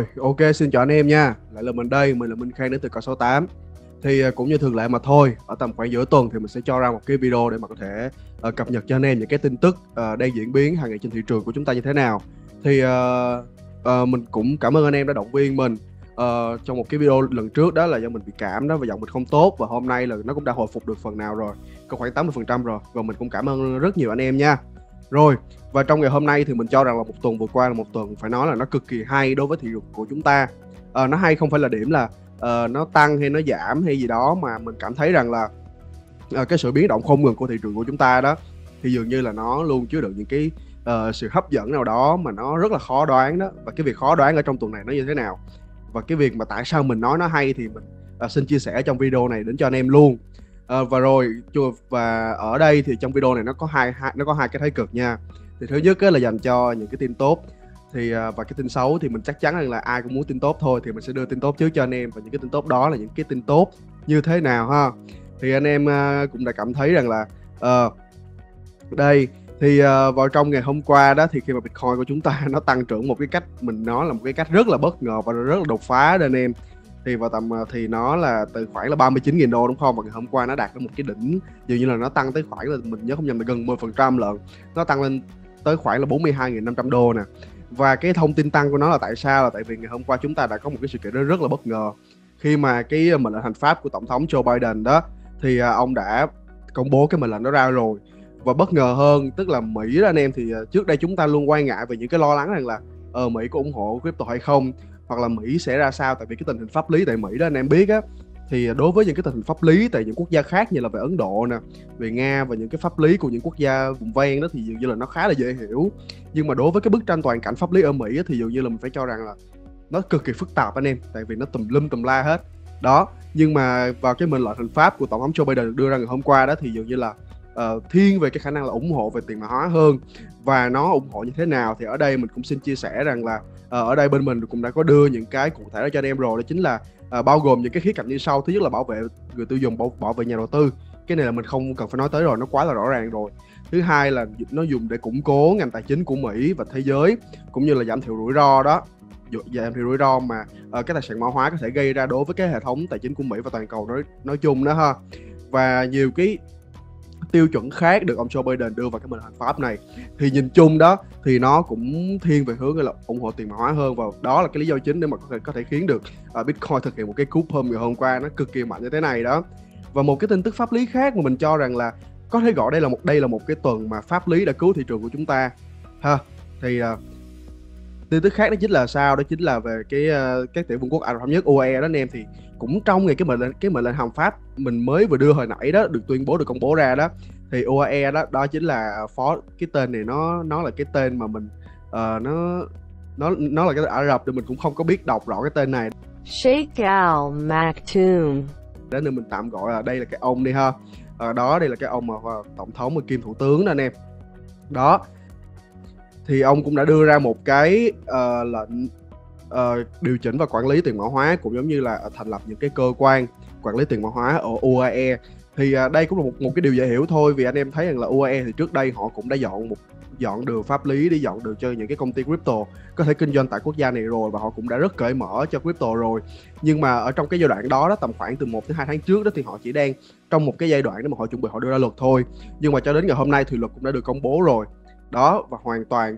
Rồi, ok, xin chào anh em nha. Lại là mình đây, mình là Minh Khang đến từ Cỏ 68. Thì à, cũng như thường lệ mà thôi, ở tầm khoảng giữa tuần thì mình sẽ cho ra một cái video để mà có thể uh, cập nhật cho anh em những cái tin tức uh, đang diễn biến hàng ngày trên thị trường của chúng ta như thế nào. Thì uh, uh, mình cũng cảm ơn anh em đã động viên mình uh, trong một cái video lần trước đó là do mình bị cảm đó và giọng mình không tốt và hôm nay là nó cũng đã hồi phục được phần nào rồi, có khoảng 80% rồi và mình cũng cảm ơn rất nhiều anh em nha. Rồi, và trong ngày hôm nay thì mình cho rằng là một tuần vừa qua là một tuần phải nói là nó cực kỳ hay đối với thị trường của chúng ta. À, nó hay không phải là điểm là uh, nó tăng hay nó giảm hay gì đó mà mình cảm thấy rằng là uh, cái sự biến động không ngừng của thị trường của chúng ta đó thì dường như là nó luôn chứa đựng những cái uh, sự hấp dẫn nào đó mà nó rất là khó đoán đó. Và cái việc khó đoán ở trong tuần này nó như thế nào? Và cái việc mà tại sao mình nói nó hay thì mình uh, xin chia sẻ trong video này đến cho anh em luôn à, và rồi và ở đây thì trong video này nó có hai, hai nó có hai cái thái cực nha. Thì thứ nhất là dành cho những cái tin tốt. Thì ờ, và cái tin xấu thì mình chắc chắn rằng là ai cũng muốn tin tốt thôi thì mình sẽ đưa tin tốt trước cho anh em. Và những cái tin tốt đó là những cái tin tốt như thế nào ha? Thì anh em ờ, cũng đã cảm thấy rằng là uh, đây thì uh, vào trong ngày hôm qua đó thì khi mà bitcoin của chúng ta nó tăng trưởng một cái cách mình nói là một cái cách rất là bất ngờ và rất là đột phá đó anh em thì vào tầm à, thì nó là từ khoảng là 39.000 đô đúng không? Và ngày hôm qua nó đạt đến một cái đỉnh dường như là nó tăng tới khoảng là mình nhớ không nhầm là gần 10% lận. Nó tăng lên tới khoảng là 42.500 đô nè. Và cái thông tin tăng của nó là tại sao? Là tại vì ngày hôm qua chúng ta đã có một cái sự kiện rất, rất là bất ngờ. Khi mà cái à, mệnh lệnh hành pháp của tổng thống Joe Biden đó thì à, ông đã công bố cái mệnh lệnh đó ra rồi. Và bất ngờ hơn tức là Mỹ đó anh em thì trước đây chúng ta luôn quan ngại về những cái lo lắng rằng là ờ Mỹ có ủng hộ crypto hay không? Hoặc là Mỹ sẽ ra sao tại vì cái tình hình pháp lý tại Mỹ đó anh em biết á thì đối với những cái tình hình pháp lý tại những quốc gia khác như là về Ấn Độ nè, về Nga và những cái pháp lý của những quốc gia vùng ven đó thì dường như là nó khá là dễ hiểu. Nhưng mà đối với cái bức tranh toàn cảnh pháp lý ở Mỹ á, thì dường như là mình phải cho rằng là nó cực kỳ phức tạp anh em, tại vì nó tùm lum tùm la hết. Đó, nhưng mà vào cái mệnh lệnh hành pháp của tổng thống Joe Biden được đưa ra ngày hôm qua đó thì dường như là uh, thiên về cái khả năng là ủng hộ về tiền mã hóa hơn và nó ủng hộ như thế nào thì ở đây mình cũng xin chia sẻ rằng là uh, ở đây bên mình cũng đã có đưa những cái cụ thể đó cho anh em rồi đó chính là uh, bao gồm những cái khía cạnh như sau. Thứ nhất là bảo vệ người tiêu dùng bảo, bảo vệ nhà đầu tư cái này là mình không cần phải nói tới rồi nó quá là rõ ràng rồi. Thứ hai là nó dùng để củng cố ngành tài chính của mỹ và thế giới cũng như là giảm thiểu rủi ro đó. Giảm thiểu rủi ro mà uh, cái tài sản mã hóa có thể gây ra đối với cái hệ thống tài chính của mỹ và toàn cầu nói nói chung đó ha. Và nhiều cái tiêu chuẩn khác được ông Joe Biden đưa vào cái mệnh hành pháp này. Thì nhìn chung đó thì nó cũng thiên về hướng là ủng hộ tiền mã hóa hơn và đó là cái lý do chính để mà có thể có thể khiến được uh, Bitcoin thực hiện một cái cú pump ngày hôm qua nó cực kỳ mạnh như thế này đó. Và một cái tin tức pháp lý khác mà mình cho rằng là có thể gọi đây là một đây là một cái tuần mà pháp lý đã cứu thị trường của chúng ta. Ha thì uh, tin tức khác đó chính là sao? Đó chính là về cái uh, các tiểu vương quốc Ả Rập thống nhất UAE đó anh em thì cũng trong ngày cái mệnh lệnh cái mệnh lệnh hành pháp mình mới vừa đưa hồi nãy đó được tuyên bố được công bố ra đó thì UAE đó đó chính là phó cái tên này nó nó là cái tên mà mình uh, nó nó nó là cái Ả Rập thì mình cũng không có biết đọc rõ cái tên này. Sheikh Al Maktoum. Đó nên mình tạm gọi là đây là cái ông đi ha. À, đó đây là cái ông mà tổng thống và kim thủ tướng đó anh em. Đó thì ông cũng đã đưa ra một cái uh, lệnh uh, điều chỉnh và quản lý tiền mã hóa cũng giống như là ờ, thành lập những cái cơ quan quản lý tiền mã hóa ở UAE thì uh, đây cũng là một một cái điều dễ hiểu thôi vì anh em thấy rằng là UAE thì trước đây họ cũng đã dọn một dọn đường pháp lý để dọn đường cho những cái công ty crypto có thể kinh doanh tại quốc gia này rồi và họ cũng đã rất cởi mở cho crypto rồi. Nhưng mà ở trong cái giai đoạn đó đó tầm khoảng từ 1 đến 2 tháng trước đó thì họ chỉ đang trong một cái giai đoạn để mà họ chuẩn bị họ đưa ra luật thôi. Nhưng mà cho đến ngày hôm nay thì luật cũng đã được công bố rồi đó và hoàn toàn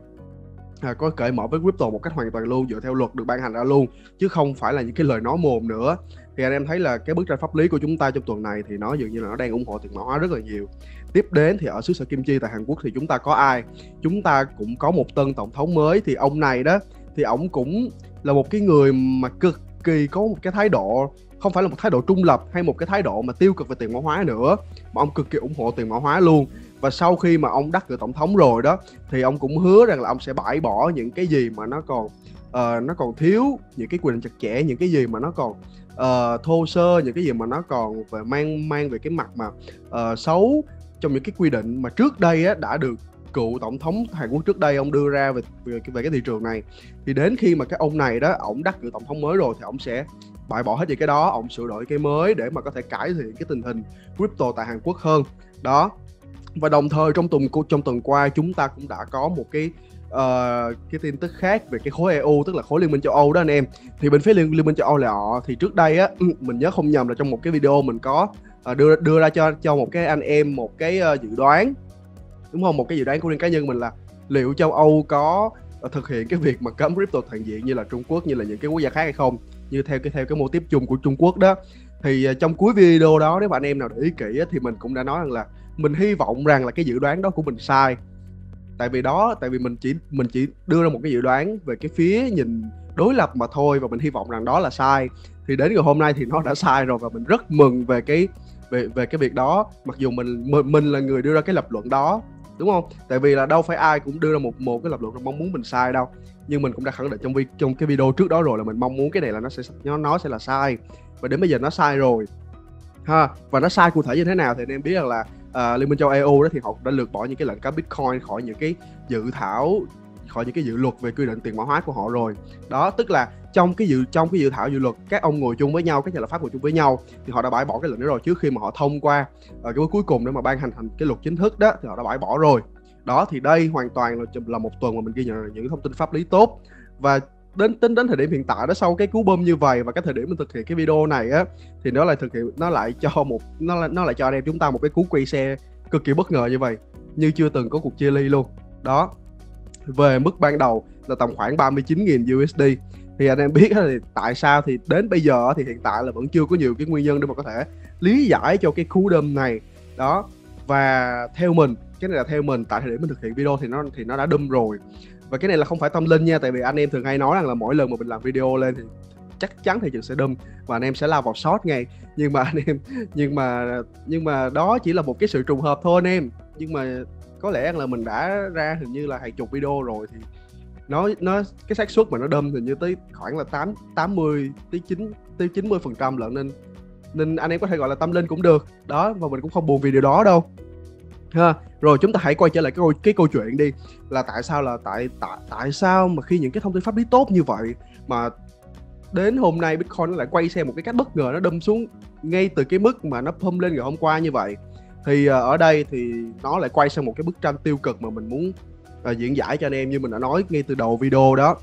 à, có cởi mở với crypto một cách hoàn toàn luôn dựa theo luật được ban hành ra luôn chứ không phải là những cái lời nói mồm nữa. Thì anh em thấy là cái bức tranh pháp lý của chúng ta trong tuần này thì nó dường như là nó đang ủng hộ tiền mã hóa rất là nhiều. Tiếp đến thì ở xứ sở kim chi tại hàn quốc thì chúng ta có ai? Chúng ta cũng có một tân tổng thống mới thì ông này đó thì ông cũng là một cái người mà cực kỳ có một cái thái độ không phải là một thái độ trung lập hay một cái thái độ mà tiêu cực về tiền mã hóa nữa mà ông cực kỳ ủng hộ tiền mã hóa luôn và sau khi mà ông đắc cử tổng thống rồi đó thì ông cũng hứa rằng là ông sẽ bãi bỏ những cái gì mà nó còn uh, nó còn thiếu những cái quyền chặt chẽ những cái gì mà nó còn uh, thô sơ những cái gì mà nó còn về mang mang về cái mặt mà uh, xấu trong những cái quy định mà trước đây á, đã được cựu tổng thống Hàn Quốc trước đây ông đưa ra về, về về cái thị trường này. Thì đến khi mà cái ông này đó ông đắc cử tổng thống mới rồi thì ông sẽ bãi bỏ hết những cái đó ông sửa đổi cái mới để mà có thể cải thiện cái tình hình crypto tại Hàn Quốc hơn. Đó và đồng thời trong tuần trong tuần qua chúng ta cũng đã có một cái uh, cái tin tức khác về cái khối EU tức là khối liên minh châu Âu đó anh em. Thì bên phía liên, liên minh châu Âu là họ thì trước đây á ừ, mình nhớ không nhầm là trong một cái video mình có uh, đưa đưa ra cho cho một cái anh em một cái uh, dự đoán. Đúng không? Một cái dự đoán của riêng cá nhân mình là liệu châu Âu có uh, thực hiện cái việc mà cấm crypto toàn diện như là Trung Quốc như là những cái quốc gia khác hay không? Như theo cái theo cái mô tiếp chung của Trung Quốc đó. Thì uh, trong cuối video đó nếu mà anh em nào để ý kỹ á, thì mình cũng đã nói rằng là mình hy vọng rằng là cái dự đoán đó của mình sai. Tại vì đó tại vì mình chỉ mình chỉ đưa ra một cái dự đoán về cái phía nhìn đối lập mà thôi và mình hy vọng rằng đó là sai. Thì đến ngày hôm nay thì nó đã sai rồi và mình rất mừng về cái về về cái việc đó. Mặc dù mình mình, là người đưa ra cái lập luận đó đúng không? Tại vì là đâu phải ai cũng đưa ra một một cái lập luận mong muốn mình sai đâu. Nhưng mình cũng đã khẳng định trong vi, trong cái video trước đó rồi là mình mong muốn cái này là nó sẽ nó nó sẽ là sai. Và đến bây giờ nó sai rồi. Ha và nó sai cụ thể như thế nào thì anh em biết rằng là uh, liên minh châu EU đó thì họ đã lược bỏ những cái lệnh cấm Bitcoin khỏi những cái dự thảo khỏi những cái dự luật về quy định tiền mã hóa của họ rồi. Đó tức là trong cái dự trong cái dự thảo dự luật các ông ngồi chung với nhau các nhà lập pháp ngồi chung với nhau thì họ đã bãi bỏ cái lệnh đó rồi trước khi mà họ thông qua ở cái bước cuối cùng để mà ban hành thành cái luật chính thức đó thì họ đã bãi bỏ rồi. Đó thì đây hoàn toàn là, là một tuần mà mình ghi nhận những thông tin pháp lý tốt. Và đến, tính đến thời điểm hiện tại đó, sau cái cú bơm như vậy và cái thời điểm mình thực hiện cái video này á, thì nó lại thực hiện, nó lại cho một, nó nó lại cho anh em chúng ta một cái cú quay xe cực kỳ bất ngờ như vậy, như chưa từng có cuộc chia ly luôn. Đó, về mức ban đầu là tầm khoảng 39.000 USD thì anh em biết thì tại sao thì đến bây giờ thì hiện tại là vẫn chưa có nhiều cái nguyên nhân để mà có thể lý giải cho cái cú đâm này. Đó và theo mình, cái này là theo mình, tại thời điểm mình thực hiện video thì nó thì nó đã đâm rồi. Và cái này là không phải tâm linh nha, tại vì anh em thường hay nói rằng là mỗi lần mà mình làm video lên thì chắc chắn thì trường sẽ đâm và anh em sẽ lao vào short ngay. Nhưng mà anh em, nhưng mà nhưng mà đó chỉ là một cái sự trùng hợp thôi anh em. Nhưng mà có lẽ là mình đã ra hình như là hàng chục video rồi thì nó nó, cái xác suất mà nó đâm thì như tới khoảng là tám tám mươi tới chín tới chín mươi phần trăm lận nên nên anh em có thể gọi là tâm linh cũng được. Đó và mình cũng không buồn vì điều đó đâu. Ha rồi chúng ta hãy quay trở lại cái câu cái câu chuyện đi. Là tại sao là tại tại tại sao mà khi những cái thông tin pháp lý tốt như vậy mà đến hôm nay bitcoin nó lại quay xe một cái cách bất ngờ nó đâm xuống ngay từ cái mức mà nó pump lên ngày hôm qua như vậy? Thì uh, ở đây thì nó lại quay sang một cái bức tranh tiêu cực mà mình muốn uh, diễn giải cho anh em như mình đã nói ngay từ đầu video đó.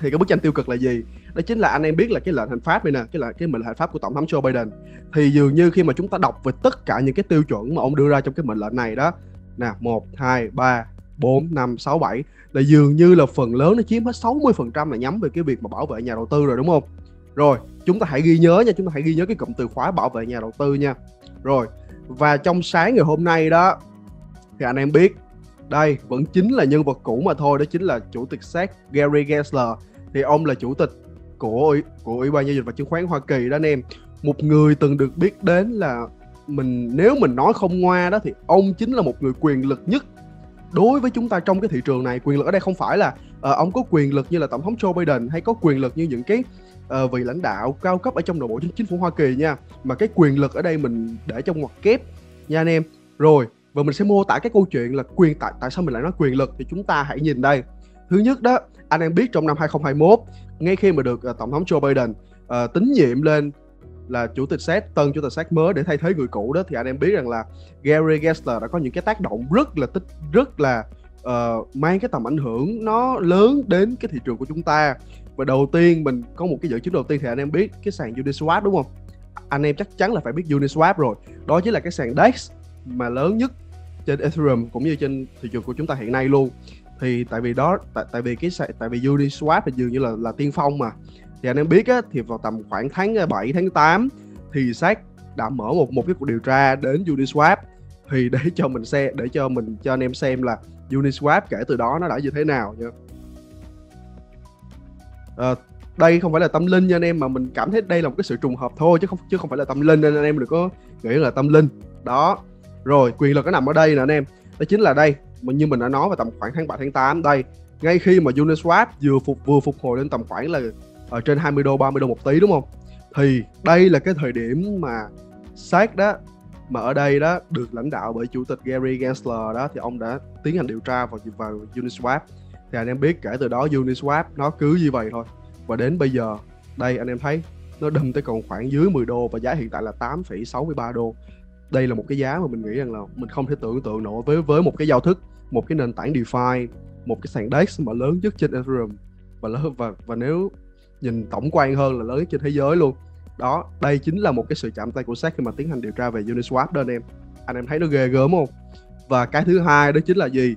Thì cái bức tranh tiêu cực là gì? Đó chính là anh em biết là cái lệnh hành pháp này nè cái là cái mệnh lệnh hành pháp của tổng thống Joe Biden thì dường như khi mà chúng ta đọc về tất cả những cái tiêu chuẩn mà ông đưa ra trong cái mệnh lệnh này đó nè một hai ba bốn năm sáu bảy là dường như là phần lớn nó chiếm hết 60% là nhắm về cái việc mà bảo vệ nhà đầu tư rồi đúng không? Rồi, chúng ta hãy ghi nhớ nha, chúng ta hãy ghi nhớ cái cụm từ khóa bảo vệ nhà đầu tư nha. Rồi, và trong sáng ngày hôm nay đó thì anh em biết đây vẫn chính là nhân vật cũ mà thôi đó chính là chủ tịch xác Gary Gensler thì ông là chủ tịch của của ủy ban giao dịch và chứng khoán Hoa Kỳ đó anh em. Một người từng được biết đến là mình nếu mình nói không ngoa đó thì ông chính là một người quyền lực nhất đối với chúng ta trong cái thị trường này. Quyền lực ở đây không phải là uh, ông có quyền lực như là tổng thống Joe Biden hay có quyền lực như những cái uh, vị lãnh đạo cao cấp ở trong nội bộ chính, chính phủ Hoa Kỳ nha. Mà cái quyền lực ở đây mình để trong ngoặc kép nha anh em. Rồi và mình sẽ mô tả cái câu chuyện là quyền tại tại sao mình lại nói quyền lực thì chúng ta hãy nhìn đây. Thứ nhất đó anh em biết trong năm 2021 ngay khi mà được uh, tổng thống Joe Biden uh, tín nhiệm lên là chủ tịch Fed, tân chủ tịch Fed mới để thay thế người cũ đó thì anh em biết rằng là Gary Gensler đã có những cái tác động rất là tích rất là uh, mang cái tầm ảnh hưởng nó lớn đến cái thị trường của chúng ta. Và đầu tiên mình có một cái dự chứng đầu tiên thì anh em biết cái sàn Uniswap đúng không? Anh em chắc chắn là phải biết Uniswap rồi. Đó chính là cái sàn DEX mà lớn nhất trên Ethereum cũng như trên thị trường của chúng ta hiện nay luôn thì tại vì đó tại tại vì cái tại vì Uniswap thì dường như là là tiên phong mà. Thì anh em biết á, thì vào tầm khoảng tháng ờ, 7 tháng 8 thì SEC đã mở một một cái cuộc điều tra đến Uniswap thì để cho mình xem để cho mình cho anh em xem là Uniswap kể từ đó nó đã như thế nào nha. À, ờ, đây không phải là tâm linh nha anh em mà mình cảm thấy đây là một cái sự trùng hợp thôi chứ không chứ không phải là tâm linh nên anh em đừng có nghĩ là tâm linh. Đó rồi quyền lực nó nằm ở đây nè anh em. Đó chính là đây như mình đã nói vào tầm khoảng tháng 7 tháng 8 đây ngay khi mà Uniswap vừa phục vừa phục hồi lên tầm khoảng là ở trên 20 đô 30 đô một tí đúng không? Thì đây là cái thời điểm mà SEC đó mà ở đây đó được lãnh đạo bởi chủ tịch Gary Gensler đó thì ông đã tiến hành điều tra vào vào Uniswap thì anh em biết kể từ đó Uniswap nó cứ như vậy thôi. Và đến bây giờ đây anh em thấy nó đâm tới còn khoảng dưới 10 đô và giá hiện tại là 8,63 đô. Đây là một cái giá mà mình nghĩ rằng là mình không thể tưởng tượng nổi với với một cái giao thức một cái nền tảng DeFi một cái sàn DEX mà lớn nhất trên Ethereum. Và lớn và và nếu nhìn tổng quan hơn là lớn nhất trên thế giới luôn. Đó đây chính là một cái sự chạm tay của SEC khi mà tiến hành điều tra về Uniswap đó anh em. Anh em thấy nó ghê gớm không? Và cái thứ hai đó chính là gì?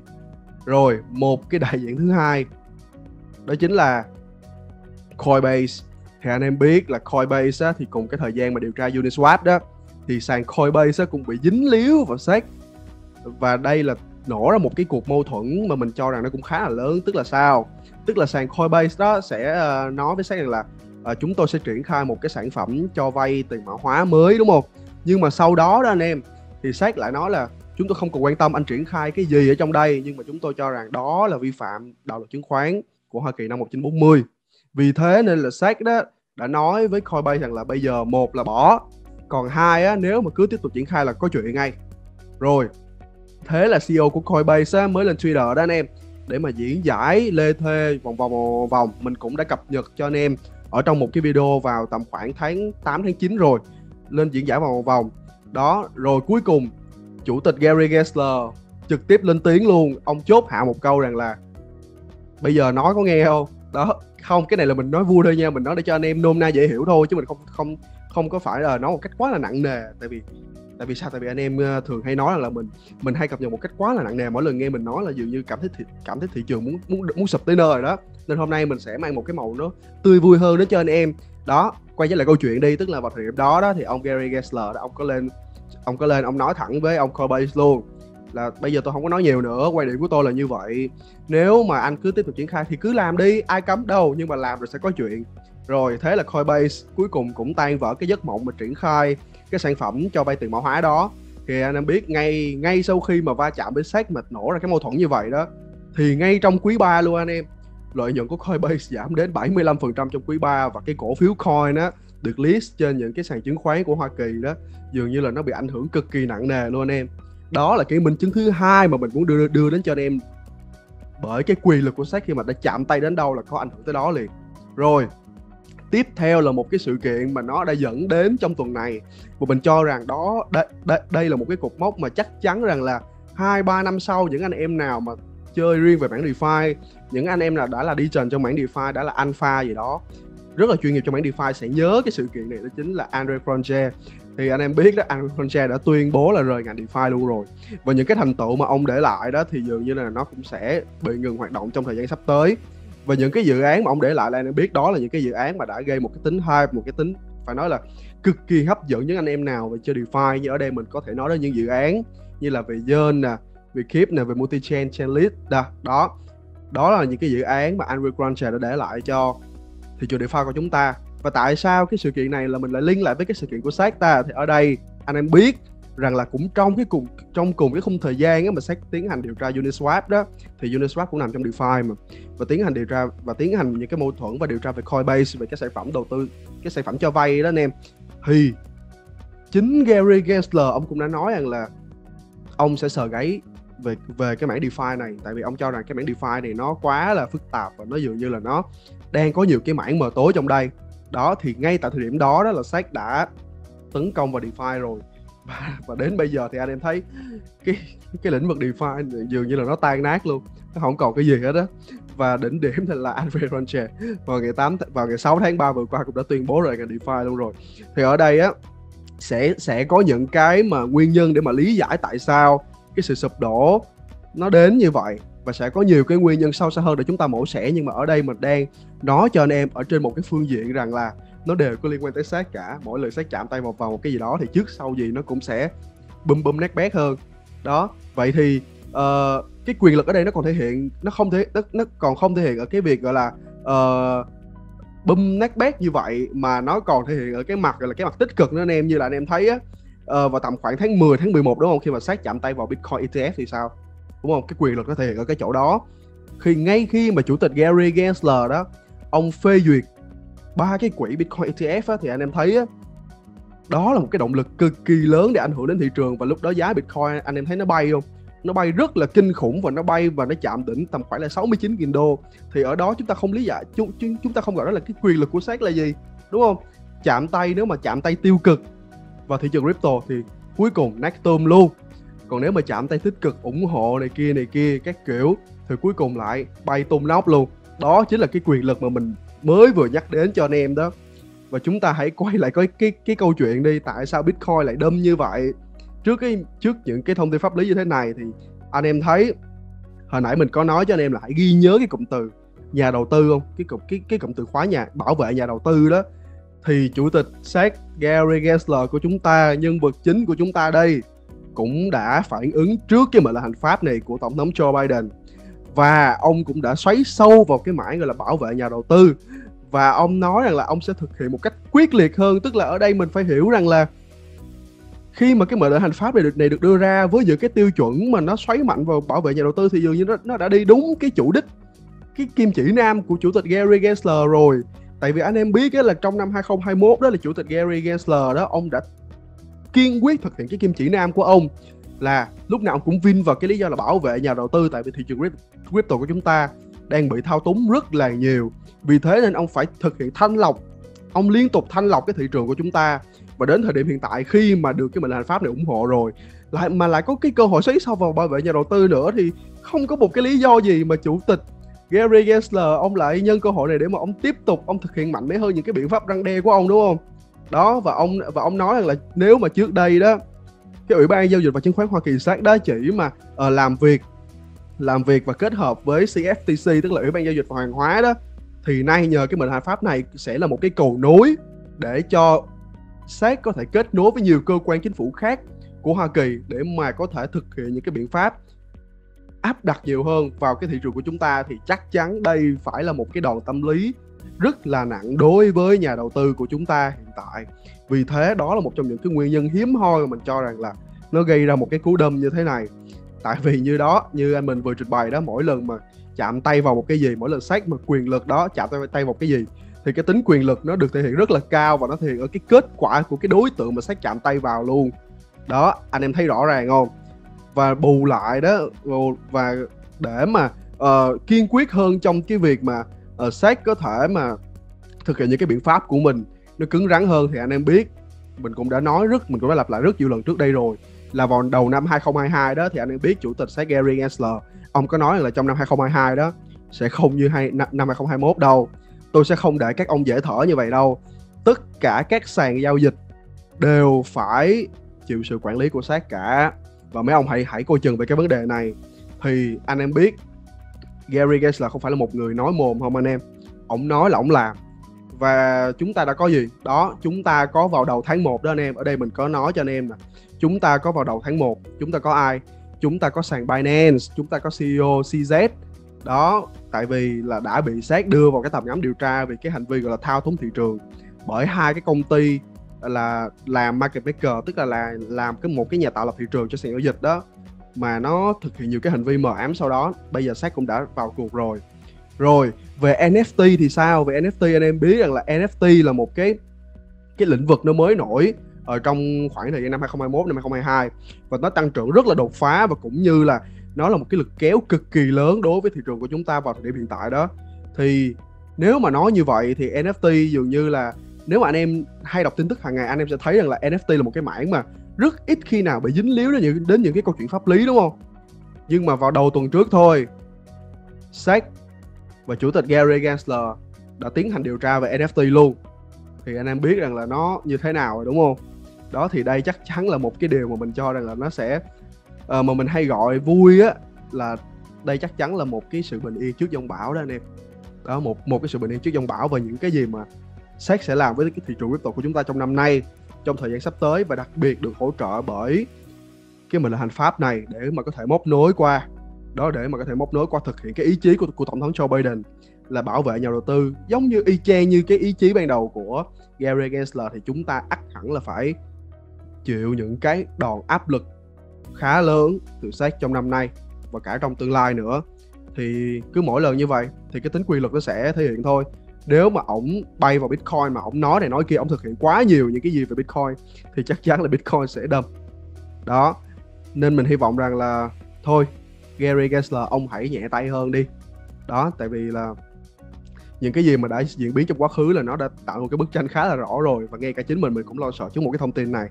Rồi một cái đại diện thứ hai đó chính là Coinbase. Thì anh em biết là Coinbase á, thì cùng cái thời gian mà điều tra Uniswap đó thì sàn Coinbase á, cũng bị dính líu vào SEC và đây là nổ ra một cái cuộc mâu thuẫn mà mình cho rằng nó cũng khá là lớn. Tức là sao? Tức là sàn Coinbase đó sẽ uh, nói với SEC rằng là uh, chúng tôi sẽ triển khai một cái sản phẩm cho vay tiền mã hóa mới đúng không? Nhưng mà sau đó đó anh em thì SEC lại nói là chúng tôi không còn quan tâm anh triển khai cái gì ở trong đây nhưng mà chúng tôi cho rằng đó là vi phạm đạo luật chứng khoán của Hoa Kỳ năm 1940 vì thế nên là SEC đó đã nói với Coinbase rằng là bây giờ một là bỏ còn hai á nếu mà cứ tiếp tục triển khai là có chuyện ngay. Rồi thế là CEO của Coinbase á, mới lên Twitter đó anh em. Để mà diễn giải lê thê vòng vòng vòng vòng mình cũng đã cập nhật cho anh em ở trong một cái video vào tầm khoảng tháng 8 tháng 9 rồi. Lên diễn giải vòng vòng. Đó rồi cuối cùng chủ tịch Gary Gensler trực tiếp lên tiếng luôn. Ông chốt hạ một câu rằng là bây giờ nói có nghe không? Đó không cái này là mình nói vui thôi nha mình nói để cho anh em nôm na dễ hiểu thôi chứ mình không không không có phải là nói một cách quá là nặng nề. Tại vì tại vì sao? Tại vì anh em ờ, thường hay nói là mình mình hay cập nhật một cách quá là nặng nề. Mỗi lần nghe mình nói là dường như cảm thấy thị, cảm thấy thị trường muốn muốn muốn sụp tới nơi rồi đó. Nên hôm nay mình sẽ mang một cái màu nó tươi vui hơn đến cho anh em. Đó quay trở lại câu chuyện đi. Tức là vào thời điểm đó đó thì ông Gary Gensler đó ông có lên ông có lên ông nói thẳng với ông Coinbase luôn là bây giờ tôi không có nói nhiều nữa quan điểm của tôi là như vậy. Nếu mà anh cứ tiếp tục triển khai thì cứ làm đi ai cấm đâu nhưng mà làm rồi sẽ có chuyện. Rồi thế là Coinbase cuối cùng cũng tan vỡ cái giấc mộng mà triển khai cái sản phẩm cho vay tiền mã hóa đó. Thì anh em biết ngay ngay sau khi mà va chạm với SEC mà nổ ra cái mâu thuẫn như vậy đó, thì ngay trong quý 3 luôn anh em, lợi nhuận của Coinbase giảm đến 75% trong quý 3 và cái cổ phiếu coin á, được list trên những cái sàn chứng khoán của Hoa Kỳ đó, dường như là nó bị ảnh hưởng cực kỳ nặng nề luôn anh em. Đó là cái minh chứng thứ hai mà mình muốn đưa đưa đến cho anh em. Bởi cái quyền lực của sách khi mà đã chạm tay đến đâu là có ảnh hưởng tới đó liền. Rồi tiếp theo là một cái sự kiện mà nó đã dẫn đến trong tuần này. Và mình cho rằng đó đây, đây, đây là một cái cột mốc mà chắc chắn rằng là hai ba năm sau những anh em nào mà chơi riêng về mảng DeFi những anh em nào đã là đi trần trong mảng DeFi đã là alpha gì đó rất là chuyên nghiệp trong mảng DeFi sẽ nhớ cái sự kiện này đó chính là Andre Frontier thì anh em biết đó Andre Frontier đã tuyên bố là rời ngành DeFi luôn rồi. Và những cái thành tựu mà ông để lại đó thì dường như là nó cũng sẽ bị ngừng hoạt động trong thời gian sắp tới và những cái dự án mà ông để lại là em biết đó là những cái dự án mà đã gây một cái tính hype, một cái tính, phải nói là cực kỳ hấp dẫn những anh em nào về chơi DeFi. Như ở đây mình có thể nói đến những dự án như là về Yearn nè, về Keep nè, về multi chain chain list đó. Đó đó là những cái dự án mà Andrew Cruncher đã để lại cho thị trường DeFi của chúng ta. Và tại sao cái sự kiện này là mình lại liên lại với cái sự kiện của SAC ta? Thì ở đây anh em biết rằng là cũng trong cái cùng, trong cùng cái khung thời gian á mà sẽ tiến hành điều tra Uniswap đó, thì Uniswap cũng nằm trong DeFi mà. Và tiến hành điều tra, và tiến hành những cái mâu thuẫn và điều tra về Coinbase về cái sản phẩm đầu tư, cái sản phẩm cho vay đó anh em. Thì chính Gary Gensler, ông cũng đã nói rằng là ông sẽ sờ gáy về về cái mảng DeFi này. Tại vì ông cho rằng cái mảng DeFi này nó quá là phức tạp và nó dường như là nó đang có nhiều cái mảng mờ tối trong đây. Đó, thì ngay tại thời điểm đó đó là SEC đã tấn công vào DeFi rồi và, và đến bây giờ thì anh em thấy cái cái lĩnh vực DeFi dường như là nó tan nát luôn nó không còn cái gì hết á. Và đỉnh điểm thì là Andre Ronche. Vào ngày 8 vào ngày 6 tháng 3 vừa qua cũng đã tuyên bố rồi ngành DeFi luôn rồi. Thì ở đây á sẽ sẽ có những cái mà nguyên nhân để mà lý giải tại sao cái sự sụp đổ nó đến như vậy. Và sẽ có nhiều cái nguyên nhân sâu xa hơn để chúng ta mổ xẻ. Nhưng mà ở đây mình đang nói cho anh em ở trên một cái phương diện rằng là nó đều có liên quan tới sát cả. Mỗi lần sát chạm tay vào vào một cái gì đó thì trước sau gì nó cũng sẽ bum bum nát bét hơn. Đó vậy thì uh, cái quyền lực ở đây nó còn thể hiện nó không thể nó, nó còn không thể hiện ở cái việc gọi là ờ, uh, bum nát bét như vậy mà nó còn thể hiện ở cái mặt gọi là cái mặt tích cực nữa anh em. Như là anh em thấy á uh, vào tầm khoảng tháng 10 tháng 11 đúng không? Khi mà sát chạm tay vào Bitcoin ETF thì sao? Đúng không? Cái quyền lực nó thể hiện ở cái chỗ đó. Khi ngay khi mà chủ tịch Gary Gensler đó ông phê duyệt ba cái quỹ Bitcoin ETF á, thì anh em thấy á, đó là một cái động lực cực kỳ lớn để ảnh hưởng đến thị trường. Và lúc đó giá Bitcoin anh em thấy nó bay không? Nó bay rất là kinh khủng và nó bay và nó chạm đỉnh tầm khoảng là 69.000 đô. Thì ở đó chúng ta không lý giải chúng, chúng ta không gọi đó là cái quyền lực của SEC là gì đúng không? Chạm tay nếu mà chạm tay tiêu cực vào thị trường crypto thì cuối cùng nát tôm luôn. Còn nếu mà chạm tay tích cực ủng hộ này kia này kia các kiểu thì cuối cùng lại bay tung nóc luôn. Đó chính là cái quyền lực mà mình mới vừa nhắc đến cho anh em đó. Và chúng ta hãy quay lại cái cái cái câu chuyện đi, tại sao bitcoin lại đâm như vậy. Trước cái, trước những cái thông tin pháp lý như thế này thì anh em thấy, hồi nãy mình có nói cho anh em là hãy ghi nhớ cái cụm từ nhà đầu tư không? Cái cụm, cái cái cụm từ khóa nhà, bảo vệ nhà đầu tư đó. Thì chủ tịch SEC Gary Gensler của chúng ta, nhân vật chính của chúng ta đây, cũng đã phản ứng trước cái mệnh lệnh hành pháp này của tổng thống Joe Biden. Và ông cũng đã xoáy sâu vào cái mảng gọi là bảo vệ nhà đầu tư và ông nói rằng là ông sẽ thực hiện một cách quyết liệt hơn tức là ở đây mình phải hiểu rằng là khi mà cái mệnh lệnh hành pháp này được này được đưa ra với những cái tiêu chuẩn mà nó xoáy mạnh vào bảo vệ nhà đầu tư thì dường như nó, nó đã đi đúng cái chủ đích cái kim chỉ nam của chủ tịch Gary Gensler rồi. Tại vì anh em biết là trong năm 2021 đó là chủ tịch Gary Gensler đó ông đã kiên quyết thực hiện cái kim chỉ nam của ông là lúc nào ông cũng vin vào cái lý do là bảo vệ nhà đầu tư tại vì thị trường crypto của chúng ta đang bị thao túng rất là nhiều. Vì thế nên ông phải thực hiện thanh lọc. Ông liên tục thanh lọc cái thị trường của chúng ta. Và đến thời điểm hiện tại khi mà được cái mệnh lệnh hành pháp này ủng hộ rồi lại mà lại có cái cơ hội xoáy sau vào bảo vệ nhà đầu tư nữa thì không có một cái lý do gì mà chủ tịch Gary Gensler ông lại nhân cơ hội này để mà ông tiếp tục ông thực hiện mạnh mẽ hơn những cái biện pháp răng đe của ông đúng không? Đó và ông và ông nói rằng là nếu mà trước đây đó cái ủy ban giao dịch và chứng khoán Hoa Kỳ sát đó chỉ mà uh, làm việc làm việc và kết hợp với CFTC tức là ủy ban giao dịch và hàng hóa đó, thì nay nhờ cái mệnh hành pháp này sẽ là một cái cầu nối để cho SEC có thể kết nối với nhiều cơ quan chính phủ khác của Hoa Kỳ để mà có thể thực hiện những cái biện pháp áp đặt nhiều hơn vào cái thị trường của chúng ta. Thì chắc chắn đây phải là một cái đòn tâm lý rất là nặng đối với nhà đầu tư của chúng ta hiện tại. Vì thế đó là một trong những cái nguyên nhân hiếm hoi mà mình cho rằng là nó gây ra một cái cú đâm như thế này tại vì như đó như anh mình vừa trình bày đó mỗi lần mà chạm tay vào một cái gì mỗi lần xác mà quyền lực đó chạm tay tay vào cái gì thì cái tính quyền lực nó được thể hiện rất là cao và nó thể hiện ở cái kết quả của cái đối tượng mà xác chạm tay vào luôn. Đó anh em thấy rõ ràng không? Và bù lại đó và để mà uh, kiên quyết hơn trong cái việc mà ờ, uh, sách có thể mà thực hiện những cái biện pháp của mình nó cứng rắn hơn thì anh em biết mình cũng đã nói rất mình cũng đã lặp lại rất nhiều lần trước đây rồi là vào đầu năm 2022 đó thì anh em biết chủ tịch SEC Gary Gensler. Ông có nói là trong năm 2022 đó sẽ không như hai, năm 2021 đâu. Tôi sẽ không để các ông dễ thở như vậy đâu. Tất cả các sàn giao dịch đều phải chịu sự quản lý của sát cả. Và mấy ông hãy hãy coi chừng về cái vấn đề này. Thì anh em biết Gary Gensler không phải là một người nói mồm không anh em? Ông nói là ông làm. Và chúng ta đã có gì? Đó chúng ta có vào đầu tháng 1 đó anh em. Ở đây mình có nói cho anh em nè chúng ta có vào đầu tháng 1 chúng ta có ai? Chúng ta có sàn Binance chúng ta có CEO CZ đó tại vì là đã bị xét đưa vào cái tầm ngắm điều tra vì cái hành vi gọi là thao túng thị trường. Bởi hai cái công ty là làm market maker tức là, là làm cái một cái nhà tạo lập thị trường cho sàn giao dịch đó mà nó thực hiện nhiều cái hành vi mờ ám sau đó. Bây giờ SEC cũng đã vào cuộc rồi. Rồi về NFT thì sao? Về NFT anh em biết rằng là NFT là một cái cái lĩnh vực nó mới nổi ở trong khoảng thời gian năm 2021 năm 2022 và nó tăng trưởng rất là đột phá và cũng như là nó là một cái lực kéo cực kỳ lớn đối với thị trường của chúng ta vào thời điểm hiện tại đó. Thì nếu mà nói như vậy thì NFT dường như là, nếu mà anh em hay đọc tin tức hàng ngày, anh em sẽ thấy rằng là NFT là một cái mảng mà rất ít khi nào bị dính líu đến những đến những cái câu chuyện pháp lý, đúng không? Nhưng mà vào đầu tuần trước thôi, SEC và chủ tịch Gary Gensler đã tiến hành điều tra về NFT luôn. Thì anh em biết rằng là nó như thế nào rồi, đúng không? Đó thì đây chắc chắn là một cái điều mà mình cho rằng là nó sẽ uh, mà mình hay gọi vui á là đây chắc chắn là một cái sự bình yên trước dông bão đó anh em. Đó một một cái sự bình yên trước dông bão và những cái gì mà SEC sẽ làm với cái thị trường crypto của chúng ta trong năm nay trong thời gian sắp tới và đặc biệt được hỗ trợ bởi cái mình là hành pháp này để mà có thể móc nối qua. Đó để mà có thể móc nối qua thực hiện cái ý chí của, của tổng thống Joe Biden là bảo vệ nhà đầu tư. Giống như y chang như cái ý chí ban đầu của Gary Gensler thì chúng ta ắt hẳn là phải chịu những cái đòn áp lực khá lớn từ SEC trong năm nay và cả trong tương lai nữa. Thì cứ mỗi lần như vậy thì cái tính quy luật nó sẽ thể hiện thôi. Nếu mà ổng bay vào Bitcoin mà ổng nói này nói kia, ổng thực hiện quá nhiều những cái gì về Bitcoin thì chắc chắn là Bitcoin sẽ đâm. Đó, nên mình hy vọng rằng là thôi, Gary Gensler, ông hãy nhẹ tay hơn đi. Đó, tại vì là những cái gì mà đã diễn biến trong quá khứ là nó đã tạo một cái bức tranh khá là rõ rồi và ngay cả chính mình mình cũng lo sợ trước một cái thông tin này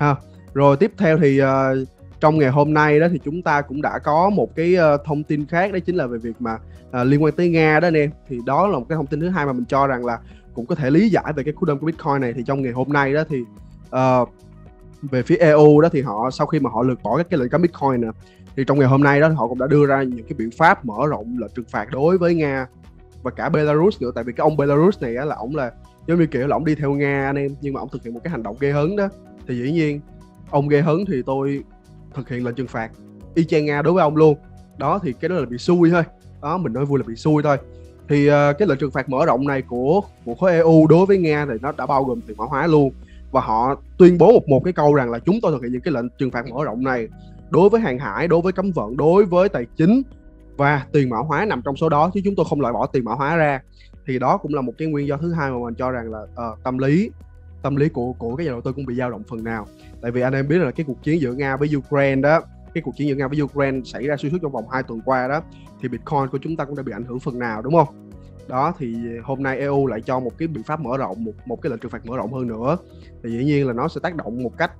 ha. Rồi tiếp theo thì uh, trong ngày hôm nay đó thì chúng ta cũng đã có một cái uh, thông tin khác đó chính là về việc mà uh, liên quan tới nga đó anh em. Thì đó là một cái thông tin thứ hai mà mình cho rằng là cũng có thể lý giải về cái cú đâm của bitcoin này. Thì trong ngày hôm nay đó thì uh, về phía EU đó thì họ sau khi mà họ lược bỏ các cái lệnh cấm bitcoin nè thì trong ngày hôm nay đó họ cũng đã đưa ra những cái biện pháp mở rộng lệnh trừng phạt đối với nga và cả belarus nữa. Tại vì cái ông belarus này á là ổng là giống như kiểu là ổng đi theo nga anh em nhưng mà ổng thực hiện một cái hành động gây hấn đó thì dĩ nhiên ông gây hấn thì tôi thực hiện lệnh trừng phạt y chang nga đối với ông luôn. Đó thì cái đó là bị xui thôi. Đó mình nói vui là bị xui thôi. Thì uh, cái lệnh trừng phạt mở rộng này của của khối EU đối với nga thì nó đã bao gồm tiền mã hóa luôn. Và họ tuyên bố một một cái câu rằng là chúng tôi thực hiện những cái lệnh trừng phạt mở rộng này đối với hàng hải đối với cấm vận đối với tài chính và tiền mã hóa nằm trong số đó chứ chúng tôi không loại bỏ tiền mã hóa ra. Thì đó cũng là một cái nguyên do thứ hai mà mình cho rằng là uh, tâm lý tâm lý của của các nhà đầu tư cũng bị dao động phần nào. Tại vì anh em biết là cái cuộc chiến giữa nga với ukraine đó cái cuộc chiến giữa nga với ukraine xảy ra xuyên suốt trong vòng 2 tuần qua đó thì bitcoin của chúng ta cũng đã bị ảnh hưởng phần nào đúng không? Đó thì hôm nay EU lại cho một cái biện pháp mở rộng một một cái lệnh trừng phạt mở rộng hơn nữa. Thì dĩ nhiên là nó sẽ tác động một cách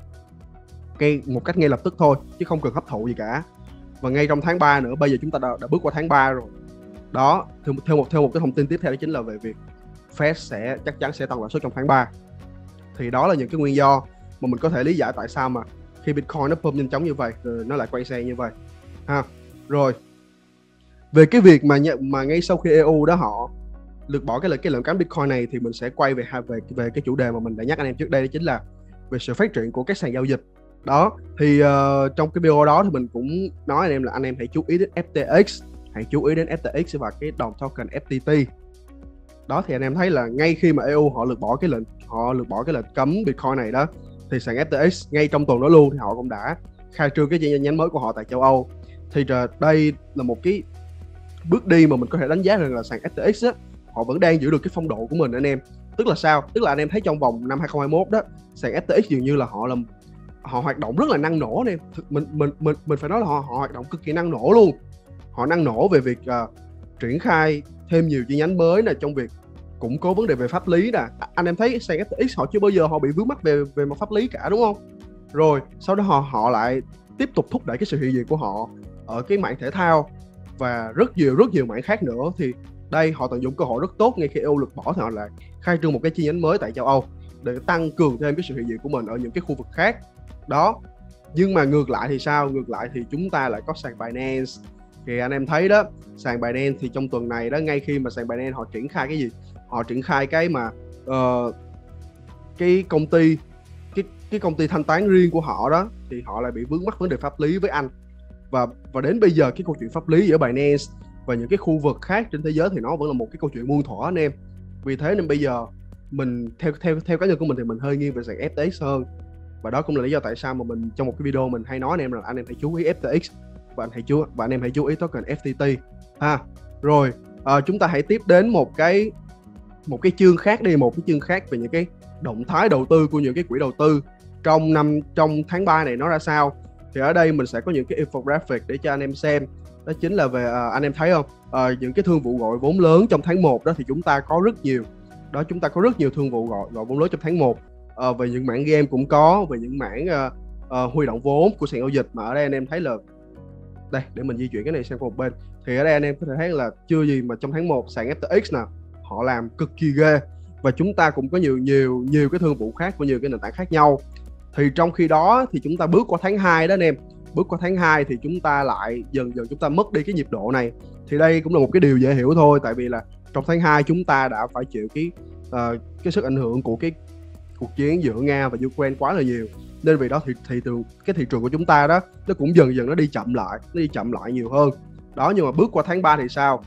cái một cách ngay lập tức thôi chứ không cần hấp thụ gì cả. Và ngay trong tháng 3 nữa bây giờ chúng ta đã, đã bước qua tháng 3 rồi. Đó theo, theo một theo một cái thông tin tiếp theo đó chính là về việc Fed sẽ chắc chắn sẽ tăng lãi suất trong tháng 3 thì đó là những cái nguyên do mà mình có thể lý giải tại sao mà khi Bitcoin nó pump nhanh chóng như vậy rồi nó lại quay xe như vậy. Ha rồi. Về cái việc mà mà ngay sau khi EU đó họ lược bỏ cái lệnh cái lệnh cấm Bitcoin này thì mình sẽ quay về về về cái chủ đề mà mình đã nhắc anh em trước đây đó chính là về sự phát triển của các sàn giao dịch. Đó thì uh, trong cái video đó thì mình cũng nói anh em là anh em hãy chú ý đến FTX hãy chú ý đến FTX và cái đồng token FTT đó thì anh em thấy là ngay khi mà EU họ lược bỏ cái lệnh họ lược bỏ cái lệnh cấm Bitcoin này đó thì sàn FTX ngay trong tuần đó luôn thì họ cũng đã khai trương cái chi nhánh mới của họ tại châu Âu. Thì đây là một cái bước đi mà mình có thể đánh giá rằng là sàn FTX á họ vẫn đang giữ được cái phong độ của mình anh em. Tức là sao? Tức là anh em thấy trong vòng năm 2021 đó sàn FTX dường như là họ làm họ hoạt động rất là năng nổ anh em. Mình mình mình mình phải nói là họ họ hoạt động cực kỳ năng nổ luôn. Họ năng nổ về việc uh, triển khai thêm nhiều chi nhánh mới là trong việc củng cố vấn đề về pháp lý nè. À, anh em thấy sàn FTX họ chưa bao giờ họ bị vướng mắc về về mặt pháp lý cả, đúng không? Rồi, sau đó họ họ lại tiếp tục thúc đẩy cái sự hiện diện của họ ở cái mạng thể thao và rất nhiều rất nhiều mảng khác nữa. Thì đây, họ tận dụng cơ hội rất tốt ngay khi EU lực bỏ thì họ lại khai trương một cái chi nhánh mới tại châu Âu để tăng cường thêm cái sự hiện diện của mình ở những cái khu vực khác. Đó, nhưng mà ngược lại thì sao? Ngược lại thì chúng ta lại có sàn Binance. Thì anh em thấy đó, sàn Binance thì trong tuần này đó, ngay khi mà sàn Binance họ triển khai cái gì? Họ triển khai cái mà uh, cái công ty cái cái công ty thanh toán riêng của họ đó thì họ lại bị vướng mắc vấn đề pháp lý với anh. Và và đến bây giờ cái câu chuyện pháp lý giữa Binance và những cái khu vực khác trên thế giới thì nó vẫn là một cái câu chuyện muôn thuở anh em. Vì thế nên bây giờ mình theo theo theo cá nhân của mình thì mình hơi nghiêng về sàn FTX hơn. Và đó cũng là lý do tại sao mà mình trong một cái video mình hay nói anh em là anh em hãy chú ý FTX và anh hãy chú và anh em hãy chú ý token FTT ha. Rồi à, chúng ta hãy tiếp đến một cái một cái chương khác đi một cái chương khác về những cái động thái đầu tư của những cái quỹ đầu tư trong năm trong tháng 3 này nó ra sao. Thì ở đây mình sẽ có những cái infographic để cho anh em xem. Đó chính là về à, anh em thấy không? À, những cái thương vụ gọi vốn lớn trong tháng 1 đó thì chúng ta có rất nhiều. Đó chúng ta có rất nhiều thương vụ gọi gọi vốn lớn trong tháng 1 à, ờ, về những mảng game cũng có về những mảng à, à, huy động vốn của sàn giao dịch. Mà ở đây anh em thấy là đây để mình di chuyển cái này sang một bên. Thì ở đây anh em có thể thấy là chưa gì mà trong tháng 1 sàn FTX nào họ làm cực kỳ ghê. Và chúng ta cũng có nhiều nhiều nhiều cái thương vụ khác của nhiều cái nền tảng khác nhau. Thì trong khi đó thì chúng ta bước qua tháng 2 đó anh em. Bước qua tháng 2 thì chúng ta lại dần dần chúng ta mất đi cái nhịp độ này. Thì đây cũng là một cái điều dễ hiểu thôi tại vì là trong tháng 2 chúng ta đã phải chịu cái uh, cái sức ảnh hưởng của cái cuộc chiến giữa Nga và Ukraine quá là nhiều. Nên vì đó thì thị trường cái thị trường của chúng ta đó nó cũng dần dần nó đi chậm lại nó đi chậm lại nhiều hơn. Đó nhưng mà bước qua tháng 3 thì sao?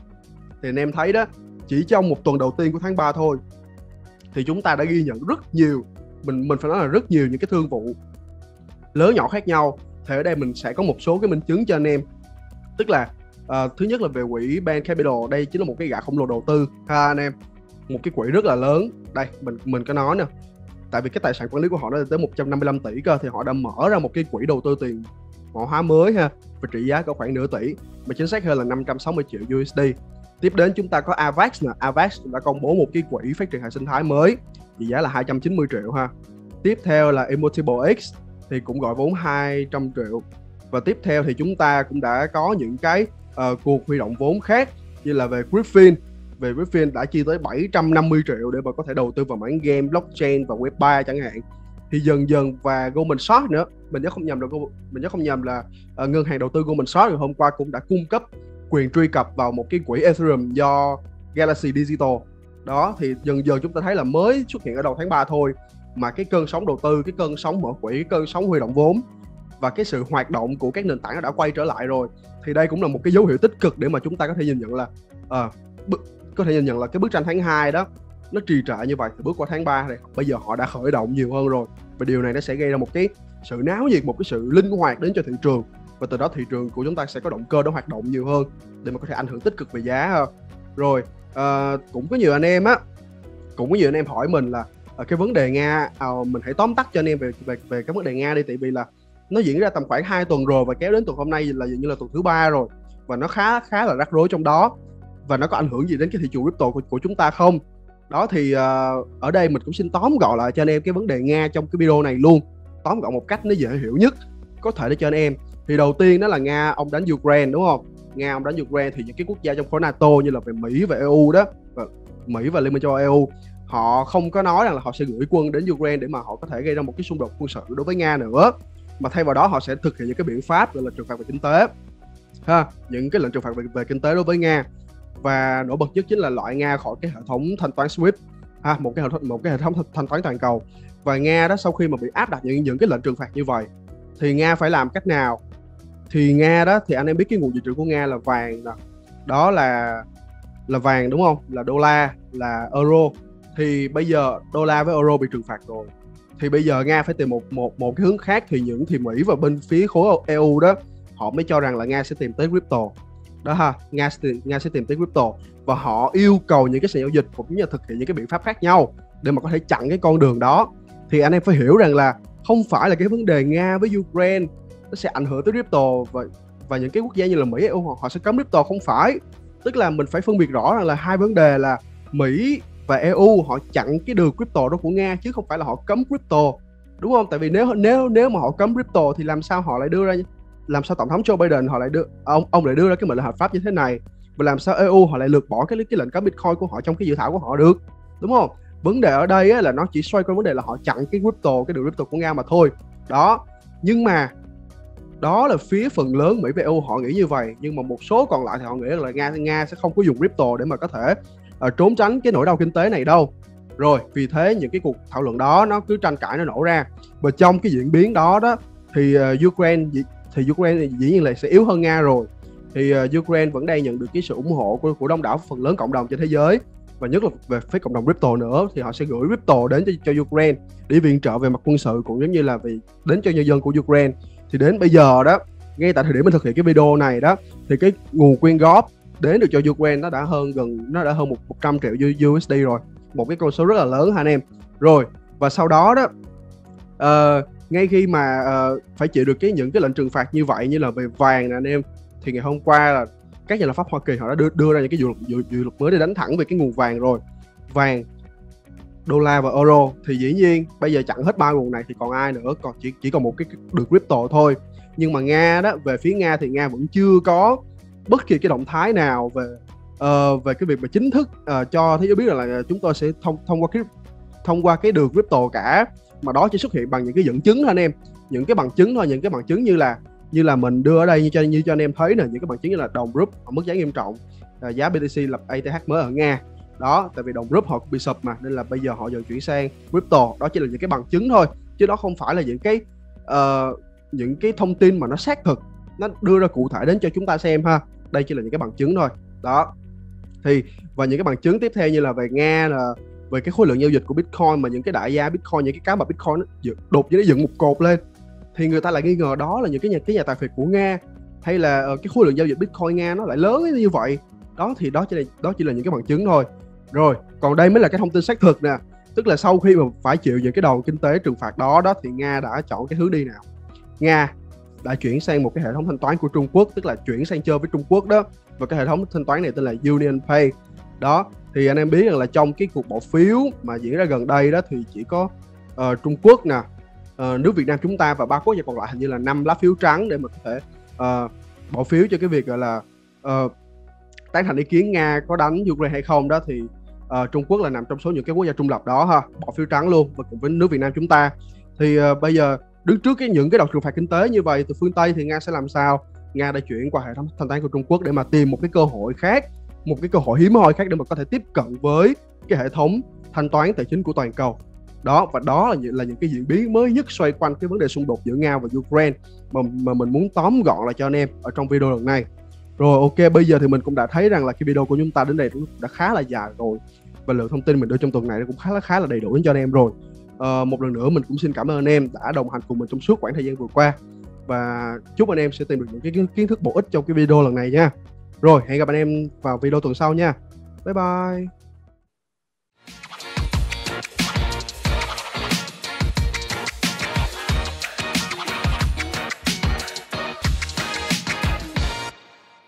Thì anh em thấy đó chỉ trong một tuần đầu tiên của tháng 3 thôi. Thì chúng ta đã ghi nhận rất nhiều mình mình phải nói là rất nhiều những cái thương vụ lớn nhỏ khác nhau. Thì ở đây mình sẽ có một số cái minh chứng cho anh em. Tức là uh, thứ nhất là về quỹ Ban Capital đây chính là một cái gã khổng lồ đầu tư. Ha anh em một cái quỹ rất là lớn. Đây mình mình có nói nè. Tại vì cái tài sản quản lý của họ nó tới 155 tỷ cơ thì họ đã mở ra một cái quỹ đầu tư tiền mã hóa mới ha và trị giá có khoảng nửa tỷ mà chính xác hơn là 560 triệu USD tiếp đến chúng ta có Avax nè. Avax đã công bố một cái quỹ phát triển hệ sinh thái mới trị giá là 290 triệu ha. Tiếp theo là Immutable X thì cũng gọi vốn 200 triệu. Và tiếp theo thì chúng ta cũng đã có những cái uh, cuộc huy động vốn khác như là về Griffin. Về Griffin đã chi tới 750 triệu để mà có thể đầu tư vào mảng game blockchain và web 3 chẳng hạn. Thì dần dần và Goldman Sachs nữa. Mình nhớ không nhầm là mình nhớ không nhầm là uh, ngân hàng đầu tư Goldman Sachs hôm qua cũng đã cung cấp quyền truy cập vào một cái quỹ Ethereum do Galaxy Digital. Đó thì dần dần chúng ta thấy là mới xuất hiện ở đầu tháng 3 thôi mà cái cơn sóng đầu tư cái cơn sóng mở quỹ cái cơn sóng huy động vốn và cái sự hoạt động của các nền tảng đã quay trở lại rồi thì đây cũng là một cái dấu hiệu tích cực để mà chúng ta có thể nhìn nhận là à, có thể nhìn nhận là cái bức tranh tháng 2 đó nó trì trệ như vậy thì bước qua tháng 3 này bây giờ họ đã khởi động nhiều hơn rồi. Và điều này nó sẽ gây ra một cái sự náo nhiệt một cái sự linh hoạt đến cho thị trường và từ đó thị trường của chúng ta sẽ có động cơ để hoạt động nhiều hơn để mà có thể ảnh hưởng tích cực về giá hơn rồi uh, cũng có nhiều anh em á cũng có nhiều anh em hỏi mình là uh, cái vấn đề nga uh, mình hãy tóm tắt cho anh em về về về cái vấn đề nga đi tại vì là nó diễn ra tầm khoảng 2 tuần rồi và kéo đến tuần hôm nay là dường như là tuần thứ ba rồi và nó khá khá là rắc rối trong đó. Và nó có ảnh hưởng gì đến cái thị trường crypto của, của chúng ta không? Đó thì uh, ở đây mình cũng xin tóm gọn lại cho anh em cái vấn đề nga trong cái video này luôn. Tóm gọn một cách nó dễ hiểu nhất có thể để cho anh em thì đầu tiên đó là nga ông đánh ukraine đúng không? Nga ông đánh ukraine thì những cái quốc gia trong khối nato như là về mỹ và eu đó và mỹ và liên minh châu âu eu họ không có nói rằng là họ sẽ gửi quân đến ukraine để mà họ có thể gây ra một cái xung đột quân sự đối với nga nữa. Mà thay vào đó họ sẽ thực hiện những cái biện pháp gọi là trừng phạt về kinh tế ha? Những cái lệnh trừng phạt về, về kinh tế đối với nga. Và nổi bật nhất chính là loại nga khỏi cái hệ thống thanh toán swift ha? Một cái hệ thống một cái hệ thống thanh toán toàn cầu. Và nga đó sau khi mà bị áp đặt những những cái lệnh trừng phạt như vậy thì nga phải làm cách nào thì nga đó thì anh em biết cái nguồn dự trữ của nga là vàng nè. Đó là là vàng đúng không? Là đô la là euro. Thì bây giờ đô la với euro bị trừng phạt rồi. Thì bây giờ nga phải tìm một một một cái hướng khác thì những thì mỹ và bên phía khối eu đó họ mới cho rằng là nga sẽ tìm tới crypto. Đó ha nga sẽ tìm, nga sẽ tìm tới crypto. Và họ yêu cầu những cái sàn giao dịch cũng như là thực hiện những cái biện pháp khác nhau để mà có thể chặn cái con đường đó. Thì anh em phải hiểu rằng là không phải là cái vấn đề nga với ukraine nó sẽ ảnh hưởng tới crypto và và những cái quốc gia như là mỹ eu họ sẽ cấm crypto không phải tức là mình phải phân biệt rõ rằng là hai vấn đề là mỹ và EU họ chặn cái đường crypto đó của Nga chứ không phải là họ cấm crypto đúng không? Tại vì nếu nếu nếu mà họ cấm crypto thì làm sao họ lại đưa ra làm sao tổng thống Joe Biden họ lại đưa ông ông lại đưa ra cái mệnh lệnh hợp pháp như thế này và làm sao EU họ lại lược bỏ cái cái lệnh cấm Bitcoin của họ trong cái dự thảo của họ được đúng không? Vấn đề ở đây á, là nó chỉ xoay quanh vấn đề là họ chặn cái crypto cái đường crypto của Nga mà thôi đó nhưng mà đó là phía phần lớn Mỹ và EU họ nghĩ như vậy nhưng mà một số còn lại thì họ nghĩ là Nga Nga sẽ không có dùng crypto để mà có thể uh, trốn tránh cái nỗi đau kinh tế này đâu. Rồi vì thế những cái cuộc thảo luận đó nó cứ tranh cãi nó nổ ra. Và trong cái diễn biến đó đó thì uh, Ukraine thì Ukraine dĩ nhiên là sẽ yếu hơn Nga rồi. Thì uh, Ukraine vẫn đang nhận được cái sự ủng hộ của, của đông đảo phần lớn cộng đồng trên thế giới. Và nhất là về phía cộng đồng crypto nữa thì họ sẽ gửi crypto đến cho, cho Ukraine để viện trợ về mặt quân sự cũng giống như là vì đến cho nhân dân của Ukraine thì đến bây giờ đó ngay tại thời điểm mình thực hiện cái video này đó thì cái nguồn quyên góp đến được cho Ukraine nó đã hơn gần nó đã hơn một 100 triệu USD rồi. Một cái con số rất là lớn hả anh em? Rồi và sau đó đó uh, ngay khi mà uh, phải chịu được cái những cái lệnh trừng phạt như vậy như là về vàng nè anh em thì ngày hôm qua là các nhà lập pháp Hoa Kỳ họ đã đưa, đưa ra những cái dự luật dự, dự luật mới để đánh thẳng về cái nguồn vàng rồi. Vàng đô la và euro thì dĩ nhiên bây giờ chặn hết ba nguồn này thì còn ai nữa còn chỉ chỉ còn một cái được crypto thôi. Nhưng mà nga đó về phía nga thì nga vẫn chưa có bất kỳ cái động thái nào về uh, về cái việc mà chính thức uh, cho thế giới biết là, là chúng tôi sẽ thông thông qua cái thông qua cái đường crypto cả. Mà đó chỉ xuất hiện bằng những cái dẫn chứng thôi anh em. Những cái bằng chứng thôi những cái bằng chứng như là như là mình đưa ở đây như cho như cho anh em thấy nè những cái bằng chứng như là đồng rút ở mức giá nghiêm trọng. Uh, giá BTC lập ATH mới ở Nga đó tại vì đồng group họ cũng bị sụp mà nên là bây giờ họ dần chuyển sang crypto. Đó chỉ là những cái bằng chứng thôi chứ đó không phải là những cái uh, những cái thông tin mà nó xác thực nó đưa ra cụ thể đến cho chúng ta xem ha. Đây chỉ là những cái bằng chứng thôi. Đó. Thì và những cái bằng chứng tiếp theo như là về nga là về cái khối lượng giao dịch của bitcoin mà những cái đại gia bitcoin những cái cá mà bitcoin nó đột nhiên nó dựng một cột lên. Thì người ta lại nghi ngờ đó là những cái nhà cái nhà tài phiệt của nga hay là uh, cái khối lượng giao dịch bitcoin nga nó lại lớn như vậy. Đó thì đó chỉ là đó chỉ là những cái bằng chứng thôi rồi còn đây mới là cái thông tin xác thực nè. Tức là sau khi mà phải chịu những cái đòn kinh tế trừng phạt đó đó thì nga đã chọn cái hướng đi nào? Nga đã chuyển sang một cái hệ thống thanh toán của Trung Quốc tức là chuyển sang chơi với Trung Quốc đó. Và cái hệ thống thanh toán này tên là Union Pay. Đó thì anh em biết rằng là trong cái cuộc bỏ phiếu mà diễn ra gần đây đó thì chỉ có uh, Trung Quốc nè uh, nước Việt Nam chúng ta và ba quốc gia còn lại hình như là năm lá phiếu trắng để mà có thể uh, bỏ phiếu cho cái việc gọi là uh, tán thành ý kiến Nga có đánh Ukraine hay không đó. Thì uh, Trung Quốc là nằm trong số những cái quốc gia trung lập đó ha bỏ phiếu trắng luôn và cùng với nước Việt Nam chúng ta. Thì uh, bây giờ đứng trước cái những cái đợt trừng phạt kinh tế như vậy từ phương Tây thì Nga sẽ làm sao? Nga đã chuyển qua hệ thống thanh toán của Trung Quốc để mà tìm một cái cơ hội khác một cái cơ hội hiếm hoi khác để mà có thể tiếp cận với cái hệ thống thanh toán tài chính của toàn cầu. Đó và đó là những, là những cái diễn biến mới nhất xoay quanh cái vấn đề xung đột giữa Nga và Ukraine mà mà mình muốn tóm gọn lại cho anh em ở trong video lần này rồi ok bây giờ thì mình cũng đã thấy rằng là cái video của chúng ta đến đây cũng đã khá là dài rồi. Và lượng thông tin mình đưa trong tuần này cũng khá là khá là đầy đủ cho anh em rồi. À, một lần nữa mình cũng xin cảm ơn anh em đã đồng hành cùng mình trong suốt khoảng thời gian vừa qua. Và chúc anh em sẽ tìm được những cái kiến thức bổ ích trong cái video lần này nha. Rồi hẹn gặp anh em vào video tuần sau nha. Bye bye.